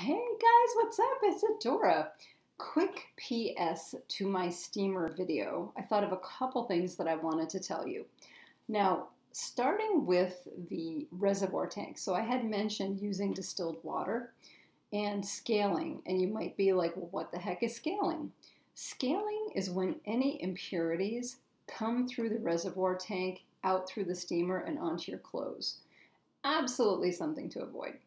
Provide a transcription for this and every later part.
Hey guys, what's up? It's Adora. Quick PS to my steamer video. I thought of a couple things that I wanted to tell you. Now, starting with the reservoir tank. So I had mentioned using distilled water and scaling, and you might be like, well, what the heck is scaling? Scaling is when any impurities come through the reservoir tank, out through the steamer, and onto your clothes. Absolutely something to avoid.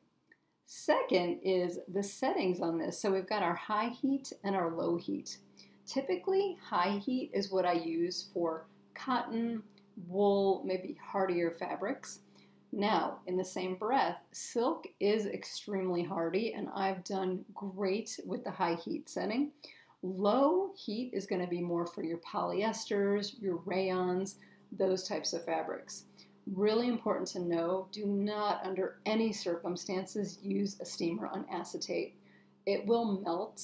Second is the settings on this. So we've got our high heat and our low heat. Typically, high heat is what I use for cotton, wool, maybe hardier fabrics. Now, in the same breath, silk is extremely hardy, and I've done great with the high heat setting. Low heat is going to be more for your polyesters, your rayons, those types of fabrics. Really important to know do not, under any circumstances, use a steamer on acetate. It will melt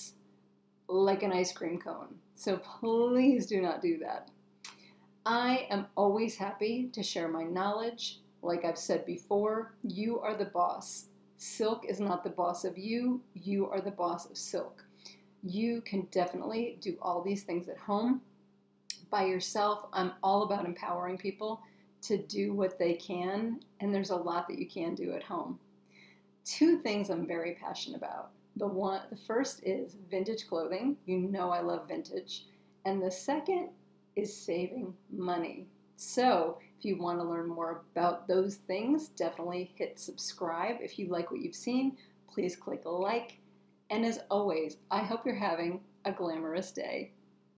like an ice cream cone. So please do not do that. I am always happy to share my knowledge. Like I've said before, you are the boss. Silk is not the boss of you, you are the boss of silk. You can definitely do all these things at home by yourself. I'm all about empowering people to do what they can, and there's a lot that you can do at home. Two things I'm very passionate about. The one the first is vintage clothing. You know I love vintage. And the second is saving money. So, if you want to learn more about those things, definitely hit subscribe. If you like what you've seen, please click like. And as always, I hope you're having a glamorous day.